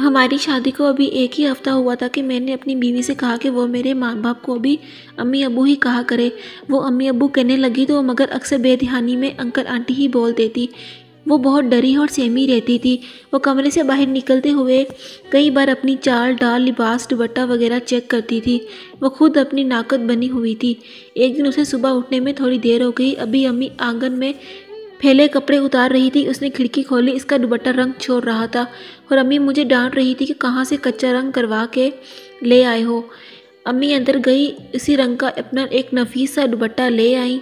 हमारी शादी को अभी एक ही हफ़्ता हुआ था कि मैंने अपनी बीवी से कहा कि वो मेरे माँ बाप को अभी अम्मी अबू ही कहा करे। वो अम्मी अबू कहने लगी तो मगर अक्सर बेदहानी में अंकल आंटी ही बोल देती। वो बहुत डरी और सहमी रहती थी। वो कमरे से बाहर निकलते हुए कई बार अपनी चाल, डाल, लिबास दुबट्टा वगैरह चेक करती थी। वो खुद अपनी नाकत बनी हुई थी। एक दिन उसे सुबह उठने में थोड़ी देर हो गई। अभी अम्मी आँगन में फैले कपड़े उतार रही थी, उसने खिड़की खोली, इसका दुबट्टा रंग छोड़ रहा था और अम्मी मुझे डांट रही थी कि कहाँ से कच्चा रंग करवा के ले आए हो। अम्मी अंदर गई, इसी रंग का अपना एक नफीस सा दुबट्टा ले आई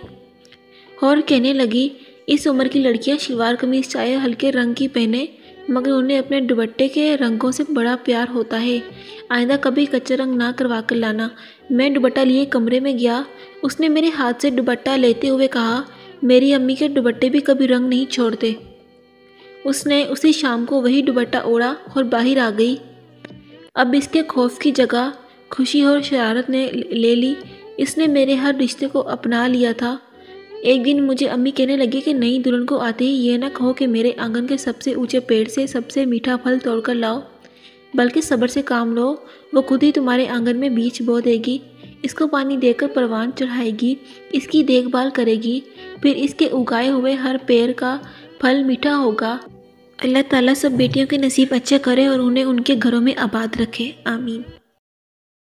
और कहने लगी, इस उम्र की लड़कियाँ शलवार कमीज चाहे हल्के रंग की पहने, मगर उन्हें अपने दुबट्टे के रंगों से बड़ा प्यार होता है। आइंदा कभी कच्चा रंग ना करवा कर लाना। मैं दुबट्टा लिए कमरे में गया, उसने मेरे हाथ से दुबट्टा लेते हुए कहा मेरी अम्मी के दुबट्टे भी कभी रंग नहीं छोड़ते। उसने उसी शाम को वही दुबट्टा ओढ़ा और बाहर आ गई। अब इसके खौफ की जगह खुशी और शरारत ने ले ली। इसने मेरे हर रिश्ते को अपना लिया था। एक दिन मुझे अम्मी कहने लगी कि नई दुल्हन को आते ही ये ना कहो कि मेरे आँगन के सबसे ऊँचे पेड़ से सबसे मीठा फल तोड़कर लाओ, बल्कि सब्र से काम लो। वो खुद ही तुम्हारे आँगन में बीज बो देगी। इसको पानी देकर परवान चढ़ाएगी, इसकी देखभाल करेगी, फिर इसके उगाए हुए हर पेड़ का फल मीठा होगा। अल्लाह ताला सब बेटियों के नसीब अच्छे करे और उन्हें उनके घरों में आबाद रखे। आमीन।